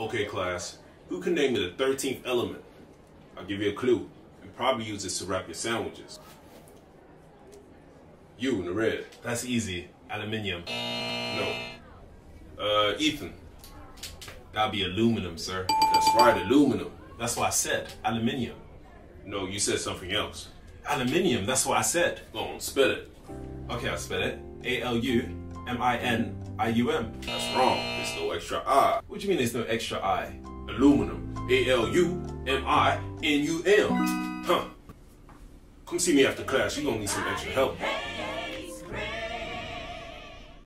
Okay, class. Who can name me the 13th element? I'll give you a clue. And probably use this to wrap your sandwiches. You in the red. That's easy. Aluminium. No. Uh, Ethan. That'll be aluminum, sir. That's right, aluminum. That's what I said. Aluminium. No, you said something else. Aluminium, that's what I said. Go on, spell it. Okay, I'll spell it. A-L-U-M-I-N-I-U-M. Wrong. There's no extra I. What you mean there's no extra I? Aluminum. A-L-U-M-I-N-U-M. Huh. Come see me after class. You're gonna need some extra help.